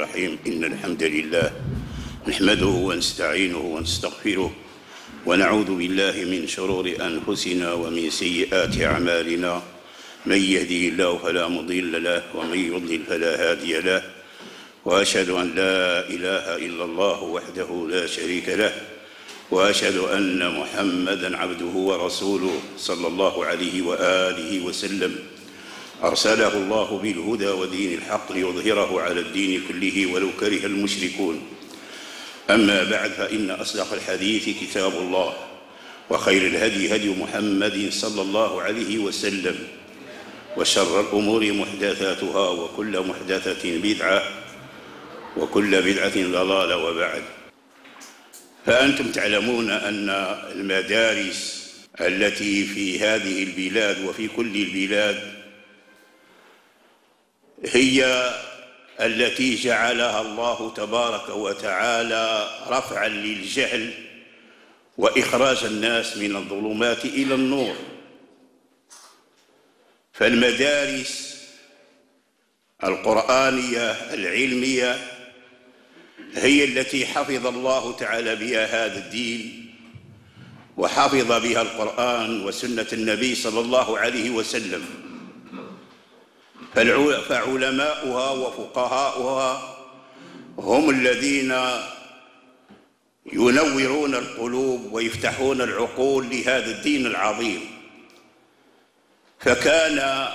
الرحيم. إن الحمد لله نحمده ونستعينه ونستغفره ونعوذ بالله من شرور أنفسنا ومن سيئات أعمالنا. من يهده الله فلا مضل له ومن يضلل فلا هادي له. وأشهد أن لا إله إلا الله وحده لا شريك له. وأشهد أن محمدًا عبده ورسوله صلى الله عليه وآله وسلم. أرسله الله بالهدى ودين الحق ليظهره على الدين كله ولو كره المشركون. أما بعد فإن أصدق الحديث كتاب الله وخير الهدي هدي محمد صلى الله عليه وسلم وشر الأمور محدثاتها وكل محدثة بدعة وكل بدعة ضلالة وبعد. فأنتم تعلمون أن المدارس التي في هذه البلاد وفي كل البلاد هي التي جعلها الله تبارك وتعالى رفعا للجهل وإخراج الناس من الظلمات إلى النور. فالمدارس القرآنية العلمية هي التي حفظ الله تعالى بها هذا الدين وحفظ بها القرآن وسنة النبي صلى الله عليه وسلم. فعلماؤها وفقهاؤها هم الذين ينورون القلوب ويفتحون العقول لهذا الدين العظيم. فكان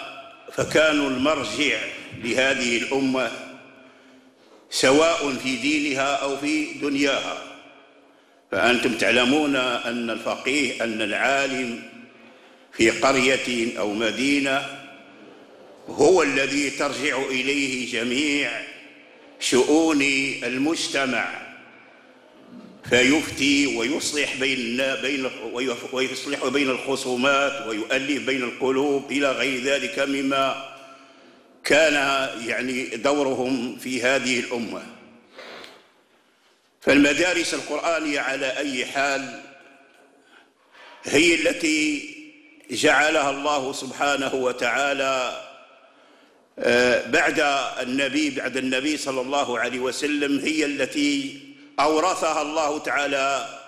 فكانوا المرجع لهذه الأمة سواء في دينها أو في دنياها. فأنتم تعلمون أن الفقيه أن العالم في قرية أو مدينة هو الذي ترجع إليه جميع شؤون المجتمع. فيفتي ويصلح بين بين ويصلح بين الخصومات ويؤلف بين القلوب إلى غير ذلك مما كان يعني دورهم في هذه الأمة. فالمدارس القرآنية على أي حال هي التي جعلها الله سبحانه وتعالى بعد النبي بعد النبي صلى الله عليه وسلم هي التي أورثها الله تعالى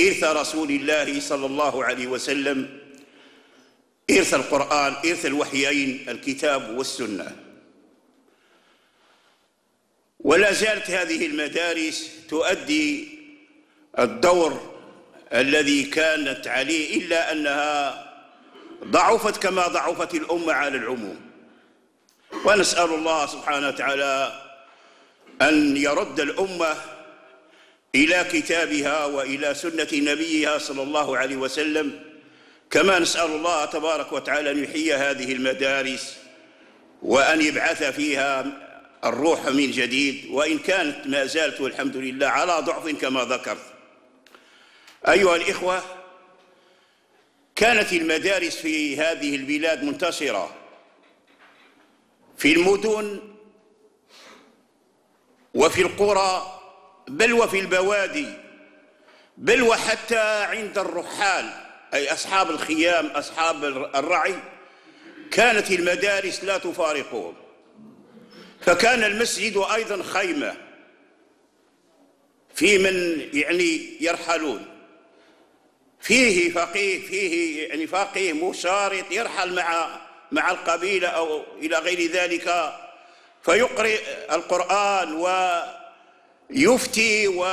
إرث رسول الله صلى الله عليه وسلم. إرث القرآن إرث الوحيين الكتاب والسنة. ولا زالت هذه المدارس تؤدي الدور الذي كانت عليه إلا أنها ضعفت كما ضعفت الأمة على العموم. ونسأل الله سبحانه وتعالى أن يرد الأمة إلى كتابها وإلى سنة نبيها صلى الله عليه وسلم. كما نسأل الله تبارك وتعالى أن يحيي هذه المدارس وأن يبعث فيها الروح من جديد. وإن كانت ما زالت والحمد لله على ضعف كما ذكرت. أيها الإخوة كانت المدارس في هذه البلاد منتصرة. في المدن وفي القرى بل وفي البوادي بل وحتى عند الرحال أي أصحاب الخيام أصحاب الرعي كانت المدارس لا تفارقهم. فكان المسجد أيضا خيمة في من يعني يرحلون. فيه فقيه فيه يعني فقيه مشارط يرحل مع مع القبيلة أو إلى غير ذلك فيقرئ القرآن ويفتي و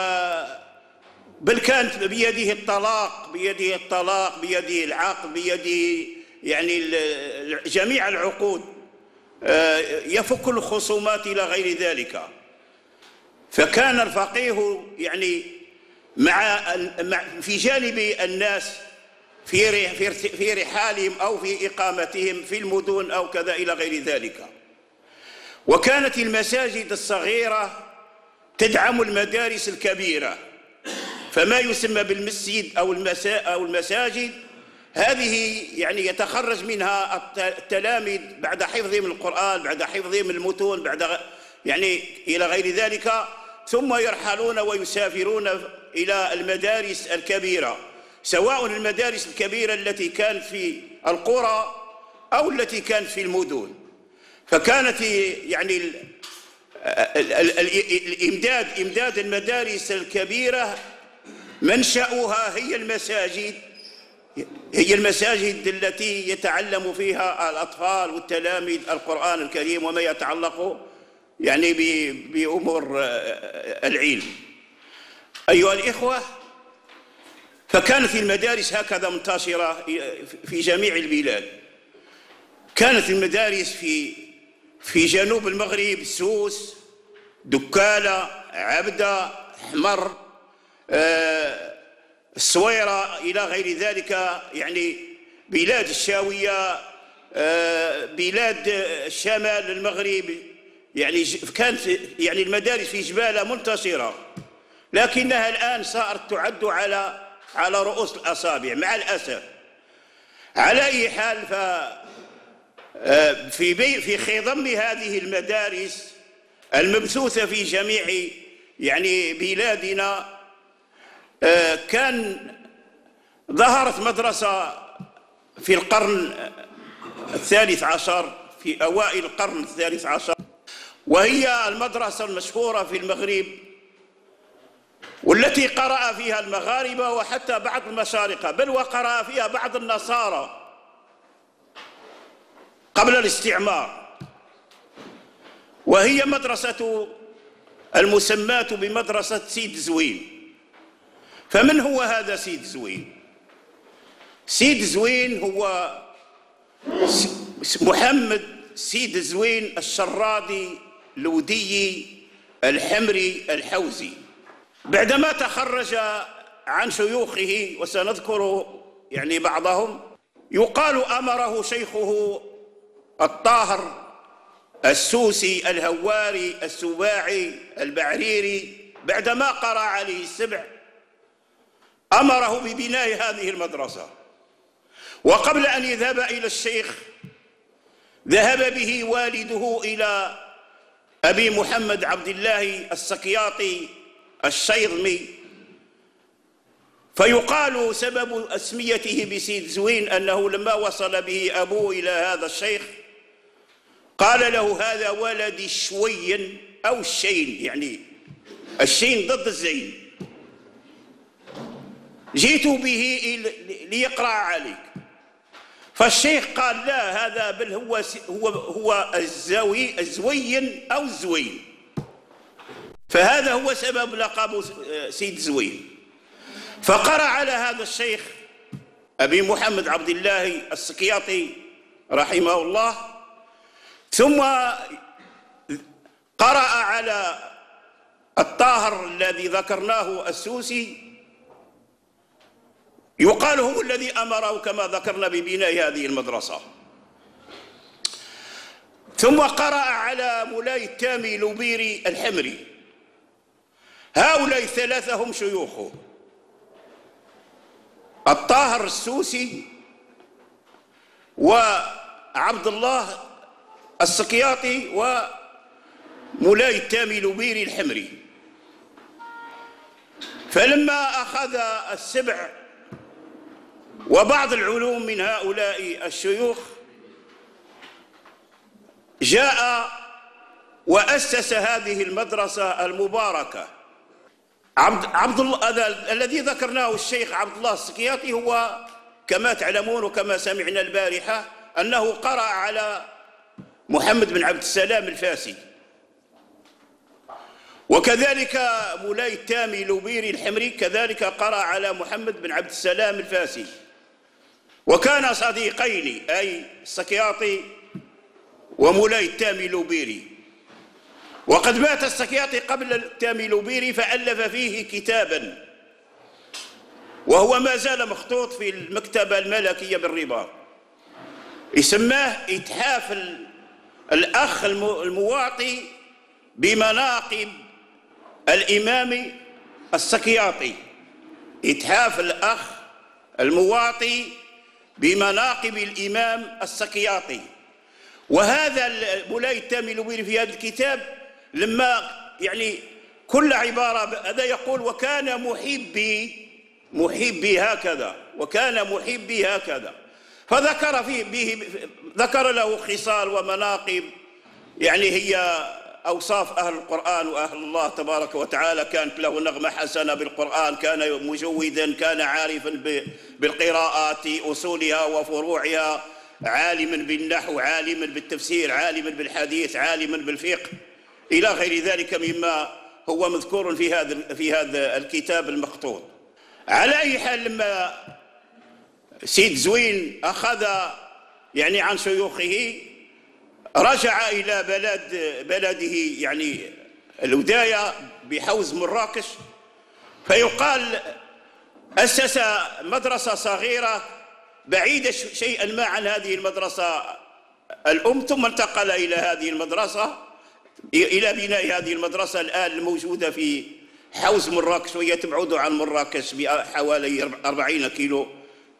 بل كانت بيده الطلاق بيده الطلاق بيده العقد بيده يعني جميع العقود آه، يفك الخصومات إلى غير ذلك. فكان الفقيه يعني مع في جانب الناس في في رحالهم أو في إقامتهم في المدن أو كذا إلى غير ذلك. وكانت المساجد الصغيرة تدعم المدارس الكبيرة. فما يسمى بالمسجد أو أو المساجد هذه يعني يتخرج منها التلاميذ بعد حفظهم القرآن بعد حفظهم المتون بعد يعني إلى غير ذلك. ثم يرحلون ويسافرون إلى المدارس الكبيرة. سواء المدارس الكبيرة التي كانت في القرى أو التي كانت في المدن. فكانت يعني الإمداد إمداد المدارس الكبيرة منشأها هي المساجد هي المساجد التي يتعلم فيها الأطفال والتلاميذ القرآن الكريم وما يتعلق يعني بأمور العلم. أيها الإخوة فكانت المدارس هكذا منتشرة في جميع البلاد. كانت المدارس في في جنوب المغرب سوس دكالة عبدة حمر آه، الصويرة إلى غير ذلك. يعني بلاد الشاوية آه، بلاد الشمال المغرب. يعني كانت يعني المدارس في جبالة منتصرة لكنها الآن صارت تعد على على رؤوس الأصابع مع الأسف. على أي حال ف آه، في بي في خضم هذه المدارس المبثوثة في جميع يعني بلادنا آه، كان ظهرت مدرسة في القرن الثالث عشر في أوائل القرن الثالث عشر وهي المدرسة المشهورة في المغرب. والتي قرأ فيها المغاربة وحتى بعض المشارقة بل وقرأ فيها بعض النصارى قبل الاستعمار. وهي مدرسة المسماة بمدرسة سيد زوين. فمن هو هذا سيد زوين؟ سيد زوين هو محمد سيد زوين الشرادي الودي الحمري الحوزي. بعدما تخرج عن شيوخه وسنذكر يعني بعضهم يقال أمره شيخه الطاهر السوسي الهواري السباعي البعريري. بعدما قرأ عليه السبع أمره ببناء هذه المدرسة. وقبل أن يذهب إلى الشيخ ذهب به والده إلى أبي محمد عبد الله السكياطي الشيضمي فيقال سبب أسميته بسيد زوين أنه لما وصل به أبوه إلى هذا الشيخ قال له هذا ولدي شويا أو الشين يعني الشين ضد الزين. جئت به ليقرأ عليك. فالشيخ قال لا هذا بل هو هو هو الزوي الزوين أو الزوين فهذا هو سبب لقب سيد زوين فقرأ على هذا الشيخ أبي محمد عبد الله السكياطي رحمه الله ثم قرأ على الطاهر الذي ذكرناه السوسي يقال هو الذي أمره كما ذكرنا ببناء هذه المدرسة. ثم قرأ على مولاي التامي لوبيري الحمري. هؤلاء الثلاثة هم شيوخه الطاهر السوسي وعبد الله السقياطي ومولاي التامي لبيري الحمري. فلما أخذ السبع وبعض العلوم من هؤلاء الشيوخ جاء وأسس هذه المدرسة المباركة. عبد عبد الله الذي ذكرناه الشيخ عبد الله السكياطي هو كما تعلمون وكما سمعنا البارحة أنه قرأ على محمد بن عبد السلام الفاسي وكذلك مولاي التهامي لوبيري الحمري كذلك قرأ على محمد بن عبد السلام الفاسي وكان صديقين أي السكياطي ومولاي التهامي لوبيري. وقد مات السكياطي قبل التهامي لوبيري فألف فيه كتابا. وهو ما زال مخطوط في المكتبة الملكية بالرباط يسماه إتحاف الأخ المواطي بمناقب الإمام السكياطي إتحاف الأخ المواطي بمناقب الإمام السكياطي وهذا مولاي التامي في هذا الكتاب لما يعني كل عبارة هذا يقول وكان محبي محبي هكذا وكان محبي هكذا. فذكر فيه به ذكر له خصال ومناقب. يعني هي أوصاف أهل القرآن وأهل الله تبارك وتعالى. كانت له نغمة حسنة بالقرآن كان مجودا كان عارفا بالقراءات أصولها وفروعها. عالما بالنحو عالما بالتفسير عالما بالحديث عالما بالفقه. إلى غير ذلك مما هو مذكور في هذا في هذا الكتاب المخطوط على أي حال لما سيد زوين أخذ يعني عن شيوخه رجع إلى بلد بلده يعني الوداية بحوز مراكش فيقال أسس مدرسة صغيرة بعيدة شيئا ما عن هذه المدرسة الأم ثم انتقل إلى هذه المدرسة. إلى بناء هذه المدرسة الآن الموجودة في حوز مراكش وهي تبعد عن مراكش بحوالي 40 كيلو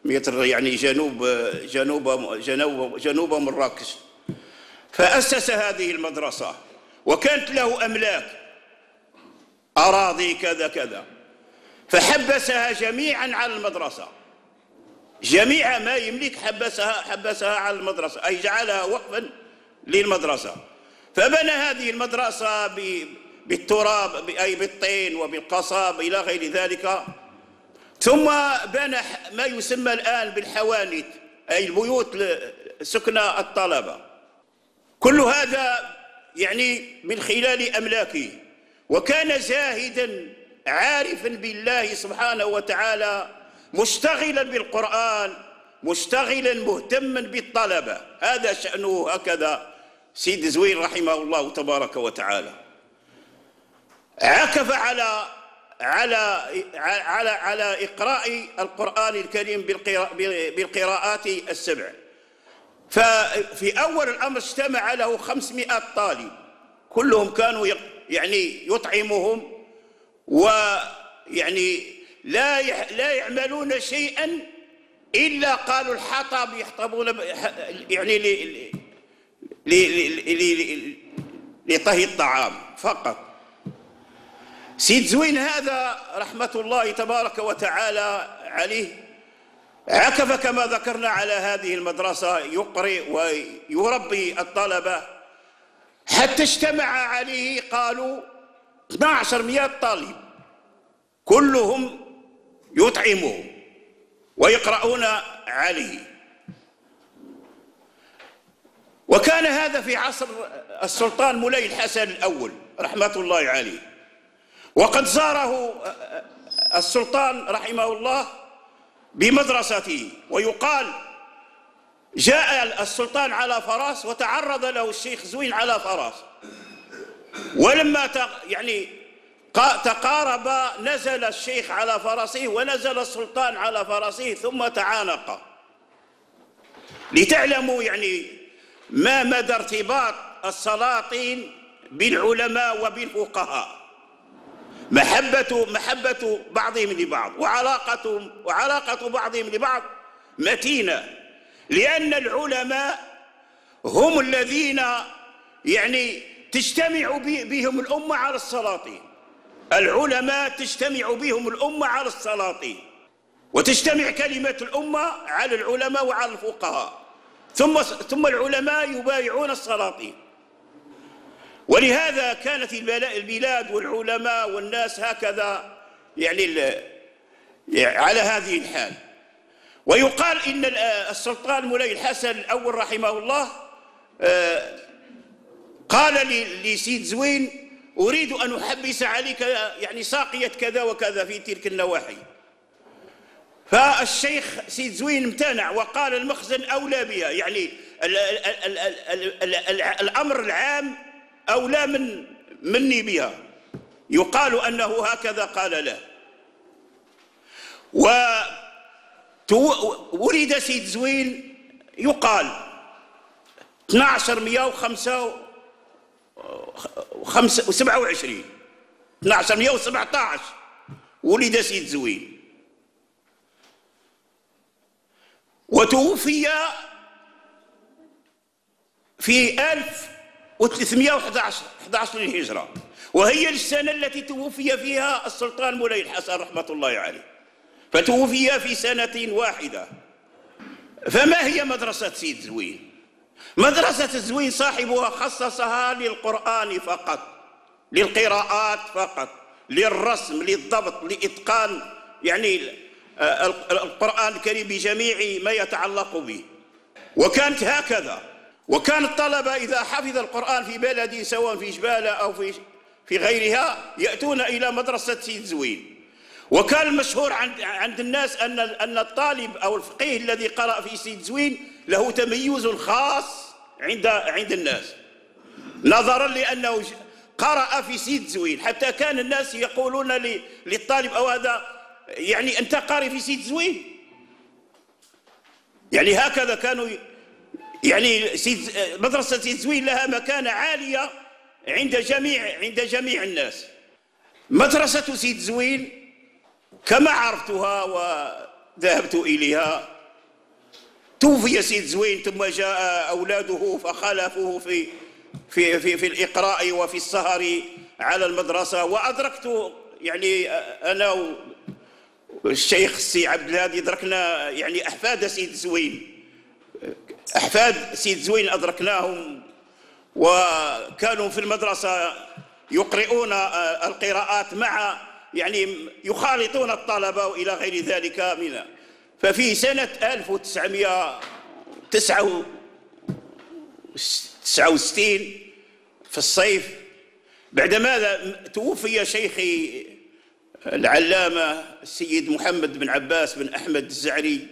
متر يعني جنوب جنوب جنوب جنوب مراكش. فأسس هذه المدرسة وكانت له أملاك أراضي كذا كذا. فحبسها جميعا على المدرسة. جميع ما يملك حبسها حبسها على المدرسة أي جعلها وقفا للمدرسة. فبنى هذه المدرسة بالتراب أي بالطين وبالقصاب إلى غير ذلك. ثم بنى ما يسمى الآن بالحوانت أي البيوت سكن الطلبة. كل هذا يعني من خلال أملاكه. وكان زاهدا عارفا بالله سبحانه وتعالى مشتغلا بالقرآن مشتغلا مهتما بالطلبة. هذا شأنه هكذا. سيد زوين رحمه الله تبارك وتعالى. عكف على على على على إقراء القرآن الكريم بالقراءات السبع. ففي أول الأمر اجتمع له خمسمائة طالب. كلهم كانوا يعني يطعمهم ويعني لا لا يعملون شيئا إلا قالوا الحطب يحطبون يعني لطهي الطعام فقط. سيد زوين هذا رحمة الله تبارك وتعالى عليه. عكف كما ذكرنا على هذه المدرسة يقرئ ويربي الطلبة. حتى اجتمع عليه قالوا 12 مئة طالب كلهم يطعمهم ويقرؤون عليه. وكان هذا في عصر السلطان مولاي الحسن الأول رحمة الله عليه. وقد زاره السلطان رحمه الله بمدرسته ويقال جاء السلطان على فراس وتعرض له الشيخ زوين على فراس. ولما يعني تقارب نزل الشيخ على فرسه ونزل السلطان على فرسه ثم تعانقا لتعلموا يعني ما مدى ارتباط السلاطين بالعلماء وبالفقهاء؟ محبة محبة بعضهم لبعض وعلاقة وعلاقة بعضهم لبعض متينة لأن العلماء هم الذين يعني تجتمع بهم الأمة على السلاطين. العلماء تجتمع بهم الأمة على السلاطين وتجتمع كلمة الأمة على العلماء وعلى الفقهاء. ثم ثم العلماء يبايعون السلاطين. ولهذا كانت البلاد والعلماء والناس هكذا يعني على هذه الحال. ويقال إن السلطان مولاي الحسن الأول رحمه الله آه، قال لسيد زوين أريد أن أحبس عليك يعني ساقية كذا وكذا في تلك النواحي. فالشيخ سيد زوين امتنع وقال المخزن أولى بها. يعني ال ال ال الأمر العام أولى من مني بها. يقال أنه هكذا قال له. وولد سيد زوين يقال 1227 1217 ولد سيد زوين. وتوفي في ألف و311 11 للهجرة. وهي السنة التي توفي فيها السلطان مولاي الحسن رحمة الله عليه. فتوفي في سنة واحدة. فما هي مدرسة سيد زوين؟ مدرسة الزوين صاحبها خصصها للقرآن فقط للقراءات فقط للرسم للضبط لإتقان يعني القرآن الكريم بجميع ما يتعلق به. وكانت هكذا. وكان الطلبة إذا حفظ القرآن في بلد سواء في جبالة أو في في غيرها يأتون إلى مدرسة سيد زوين. وكان المشهور عند عند الناس أن أن الطالب أو الفقيه الذي قرأ في سيد زوين له تميز خاص عند عند الناس. نظرا لأنه قرأ في سيد زوين. حتى كان الناس يقولون للطالب أو هذا يعني أنت قارئ في سيد زوين يعني هكذا كانوا يعني سيد مدرسة سيد زوين لها مكانة عالية عند جميع عند جميع الناس. مدرسة سيد زوين كما عرفتها وذهبت إليها توفي سيد زوين ثم جاء أولاده فخلفوه في في في في الإقراء وفي السهر على المدرسة. وأدركت يعني أنا والشيخ السي عبد الهادي أدركنا يعني أحفاد سيد زوين. أحفاد سيد زوين أدركناهم وكانوا في المدرسة يقرؤون القراءات مع يعني يخالطون الطلبة إلى غير ذلك من ففي سنة 1909 69 في الصيف بعدما توفي شيخي العلامة السيد محمد بن عباس بن أحمد الزعري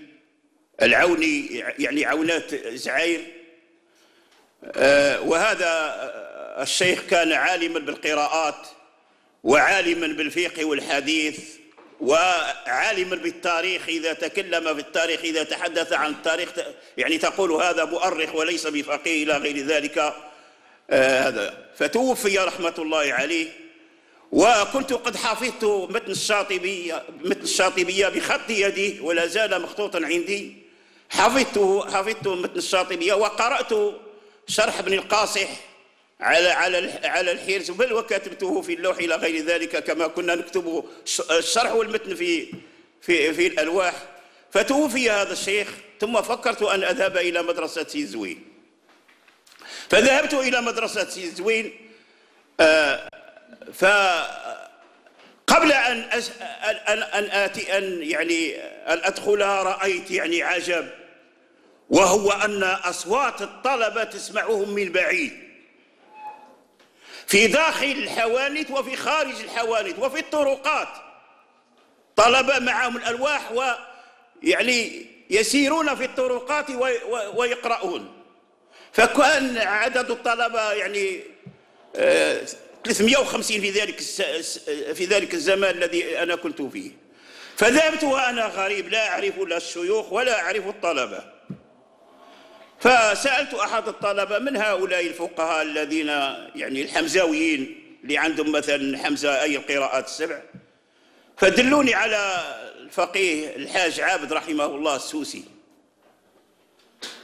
العوني يعني عونات زعير آه، وهذا الشيخ كان عالما بالقراءات وعالما بالفقه والحديث وعالما بالتاريخ إذا تكلم في التاريخ إذا تحدث عن التاريخ يعني تقول هذا مؤرخ وليس بفقيه إلى غير ذلك. آه هذا. فتوفي رحمة الله عليه. وكنت قد حفظت متن الشاطبية متن الشاطبية بخط يدي ولا زال مخطوطا عندي. حفظته حفظت متن الشاطبية وقرأت شرح ابن القاصح على على على الحرز بل وكتبته في اللوح إلى غير ذلك كما كنا نكتب الشرح والمتن في في في الألواح. فتوفي هذا الشيخ ثم فكرت أن أذهب إلى مدرسة سي الزوين. فذهبت إلى مدرسة سي الزوين آه ف قبل أن أس... ان أن آتي أن يعني أن ادخلها رأيت يعني عجب وهو أن أصوات الطلبة تسمعهم من بعيد. في داخل الحوانت وفي خارج الحوانت وفي الطرقات. طلبة معهم الألواح ويعني يسيرون في الطرقات ويقرؤون. فكأن عدد الطلبة يعني 350 آه، في ذلك في ذلك الزمان الذي أنا كنت فيه. فذهبت وأنا غريب لا أعرف لا الشيوخ ولا أعرف الطلبة. فسألت أحد الطلبة من هؤلاء الفقهاء الذين يعني الحمزاويين اللي عندهم مثلا حمزة أي القراءات السبع. فدلوني على الفقيه الحاج عابد رحمه الله السوسي.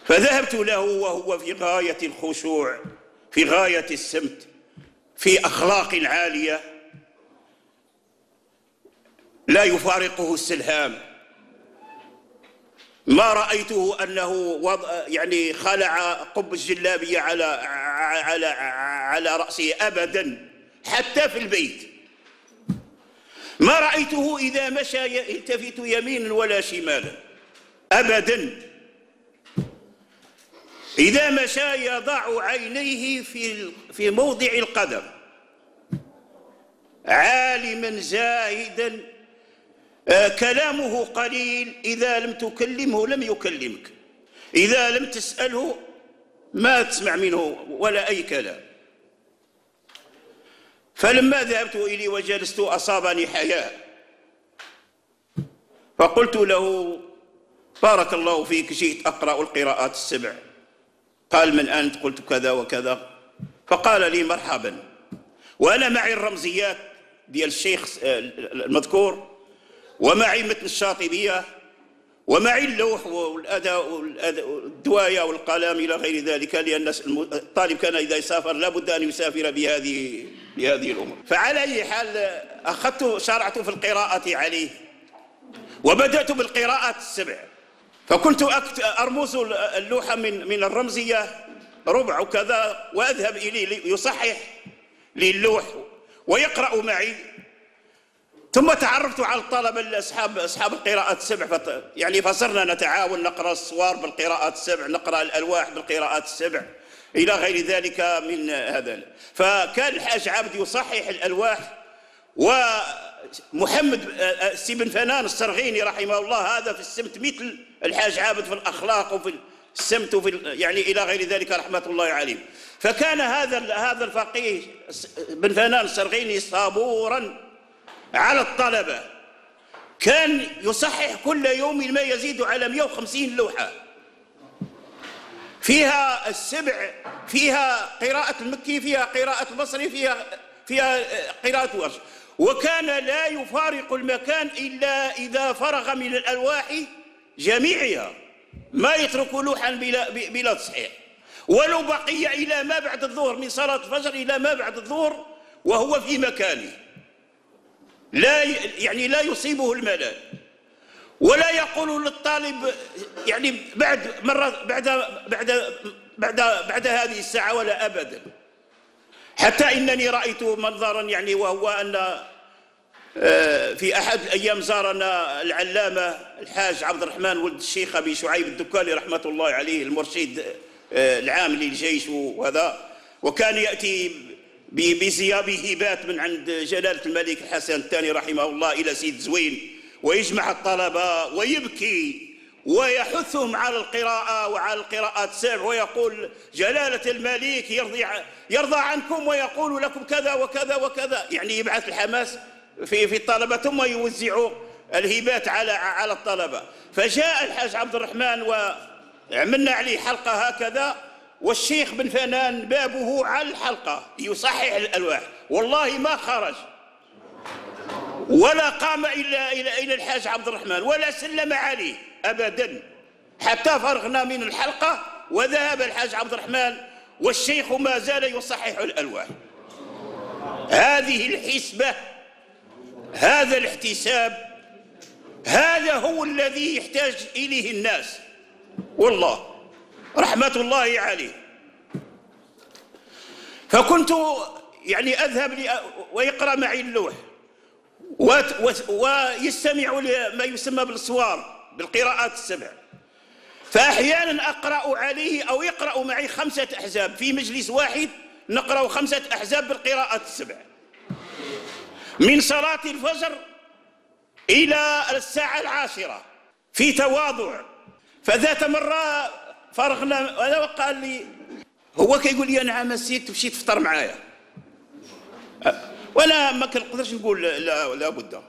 فذهبت له وهو في غاية الخشوع في غاية السمت. في أخلاق عالية لا يفارقه السلهام. ما رأيته أنه وضع يعني خلع قب الجلابية على على على رأسه أبدا حتى في البيت. ما رأيته إذا مشى يلتفت يمينا ولا شمالا. أبدا. إذا مشى يضع عينيه في في موضع القدم. عالما زاهدا آه، كلامه قليل إذا لم تكلمه لم يكلمك. إذا لم تسأله ما تسمع منه ولا أي كلام. فلما ذهبت إليه وجلست أصابني حياء فقلت له بارك الله فيك جئت أقرأ القراءات السبع. قال من أنت قلت كذا وكذا. فقال لي مرحبا. وأنا معي الرمزيات ديال الشيخ آه، المذكور. ومعي متن الشاطبية. ومعي اللوح والأداء والدواية والقلم إلى غير ذلك لأن الطالب كان إذا يسافر لابد أن يسافر بهذه بهذه الأمور. فعلى أي حال أخذت شرعت في القراءة عليه. وبدأت بالقراءات السبع. فكنت أرمز اللوحة من من الرمزية ربع وكذا وأذهب إليه ليصحح لي اللوح ويقرأ معي ثم تعرفت على الطلبة أصحاب أصحاب القراءات السبع. يعني فصرنا نتعاون نقرأ الصور بالقراءات السبع نقرأ الألواح بالقراءات السبع إلى غير ذلك من هذا فكان الحاج عابد يصحح الألواح ومحمد آه، آه، سي بن فنان السرغيني رحمه الله هذا في السمت مثل الحاج عابد في الأخلاق وفي السمت وفي يعني إلى غير ذلك رحمة الله عليه. فكان هذا هذا الفقيه بن فنان السرغيني صبورا على الطلبة. كان يصحح كل يوم ما يزيد على 150 لوحة. فيها السبع فيها قراءة المكي فيها قراءة البصري فيها فيها قراءة ورش وكان لا يفارق المكان إلا إذا فرغ من الألواح جميعها. ما يترك لوحا بلا, بلا تصحيح. ولو بقي إلى ما بعد الظهر من صلاة الفجر إلى ما بعد الظهر وهو في مكانه. لا يعني لا يصيبه الملل. ولا يقول للطالب يعني بعد مرة بعد بعد بعد بعد هذه الساعة ولا أبدا. حتى إنني رأيت منظرا يعني وهو أن آه، في أحد الأيام زارنا العلامة الحاج عبد الرحمن ولد الشيخ أبي شعيب الدكالي رحمة الله عليه المرشد آه، العام للجيش وهذا وكان يأتي بزياب هبات من عند جلالة الملك الحسن الثاني رحمه الله إلى سيد زوين ويجمع الطلبة ويبكي. ويحثهم على القراءة وعلى القراءات. السبع ويقول جلالة الملك يرضي يرضى عنكم ويقول لكم كذا وكذا وكذا. يعني يبعث الحماس في في الطلبة ثم يوزع الهبات على على الطلبة. فجاء الحاج عبد الرحمن وعملنا عليه حلقة هكذا والشيخ بن فنان بابه على الحلقة يصحح الألواح. والله ما خرج. ولا قام إلا إلى إلى الحاج عبد الرحمن ولا سلم عليه. أبدا. حتى فرغنا من الحلقة وذهب الحاج عبد الرحمن والشيخ ما زال يصحح الألواح. هذه الحسبة هذا الاحتساب هذا هو الذي يحتاج إليه الناس. والله رحمة الله عليه. فكنت يعني أذهب ويقرأ معي اللوح ويستمع لما يسمى بالصوار. بالقراءات السبع. فأحيانا أقرأ عليه أو يقرأ معي خمسة أحزاب. في مجلس واحد نقرأ خمسة أحزاب بالقراءات السبع. من صلاة الفجر إلى الساعة العاشرة في تواضع. فذات مرة فرغنا أنا وقال لي هو كيقول لي أنا مسيت مشيت تفطر معايا. وأنا ما كنقدرش نقول لا لا بد.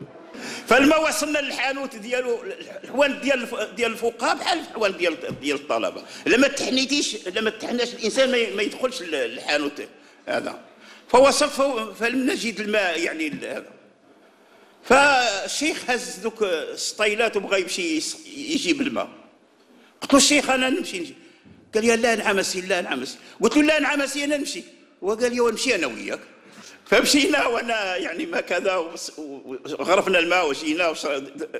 فلما وصلنا للحانوت ديالو الحوان ديال ديال الفقهاء بحال الحوان ديال ديال الطلبة. لما تحنيتيش لما تحناش الإنسان ما يدخلش الحانوت هذا. فوصلت فلم نجد الماء يعني هذا. فالشيخ هز ذوك السطيلات وبغى يمشي يجيب الماء. قلت له الشيخ أنا نمشي نجي. قال لي لا نعمسي لا نعمسي قلت له لا نعمسي أنا نمشي. وقال لي ونمشي أنا وياك. فمشينا وأنا يعني ما كذا وغرفنا الماء وجينا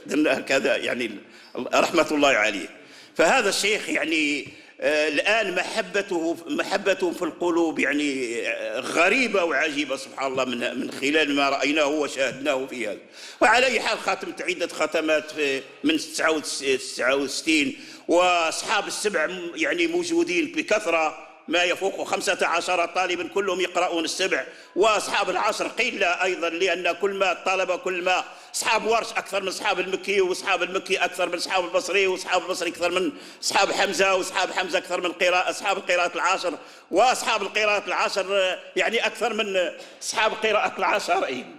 درنا كذا يعني رحمة الله عليه. فهذا الشيخ يعني آه، الآن محبته محبته في القلوب يعني آه، غريبة وعجيبة سبحان الله من من خلال ما رأيناه وشاهدناه في هذا. وعلى اي حال ختمت عدة ختمات من 69 وأصحاب السبع يعني موجودين بكثرة. ما يفوق خمسة عشر طالبا كلهم يقرؤون السبع. وأصحاب العشر قيل أيضا لأن كل ما الطلبة كل ما. أصحاب ورش أكثر من أصحاب المكي وأصحاب المكي أكثر من أصحاب البصري وأصحاب البصري أكثر من أصحاب حمزة وأصحاب حمزة أكثر من قراءة أصحاب القراءة العشر وأصحاب القراءة العشر يعني أكثر من أصحاب القراءة العشرين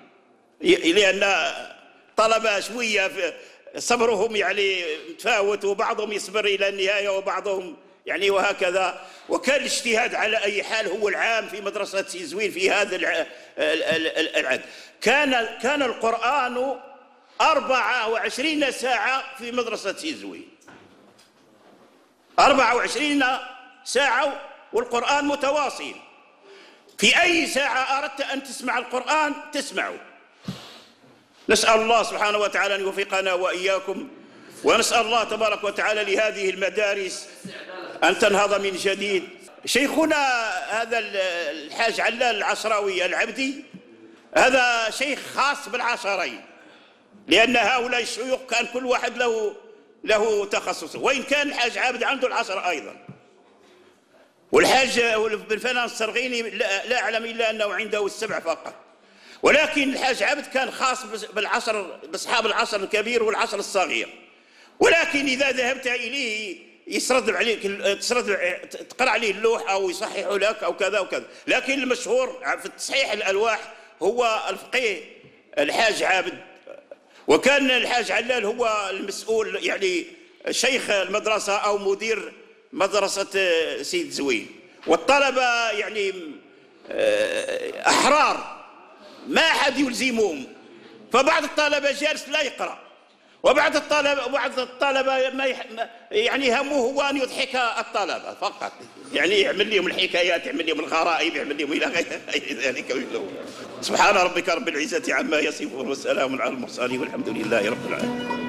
لأن طلبة شوية صبرهم يعني متفاوت وبعضهم يصبر إلى النهاية وبعضهم يعني وهكذا. وكان الاجتهاد على أي حال هو العام في مدرسة سي الزوين في هذا العهد. كان كان القرآن أربعة وعشرين ساعة في مدرسة سي الزوين. أربعة وعشرين ساعة والقرآن متواصل. في أي ساعة أردت أن تسمع القرآن؟ تسمعه. نسأل الله سبحانه وتعالى أن يوفقنا وإياكم. ونسأل الله تبارك وتعالى لهذه المدارس أن تنهض من جديد. شيخنا هذا الحاج علال العشراوي العبدي هذا شيخ خاص بالعشرين لأن هؤلاء الشيوخ كان كل واحد له له تخصص وإن كان الحاج عابد عنده العشر أيضا. والحاج بن فنان السرغيني لا أعلم إلا أنه عنده السبع فقط. ولكن الحاج عبد كان خاص بالعصر بأصحاب العصر الكبير والعصر الصغير. ولكن إذا ذهبت إليه يسرد عليك تسرد تقرأ عليه اللوح أو يصحح لك أو كذا وكذا. لكن المشهور في تصحيح الألواح هو الفقيه الحاج عابد. وكان الحاج علال هو المسؤول يعني شيخ المدرسة أو مدير مدرسة سيد زوين والطلبة يعني آه، أحرار ما أحد يلزمهم. فبعض الطلبة جالس لا يقرأ. وبعض الطلبة بعض الطلبة ما يح... يعني همه هو أن يضحك الطلبة فقط. يعني يعمل لهم الحكايات يعمل لهم الغرائب يعمل لهم إلى غير ذلك سبحان ربك رب العزة عما يصفون وسلام على المرسلين والحمد لله رب العالمين.